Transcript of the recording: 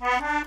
Ha ha!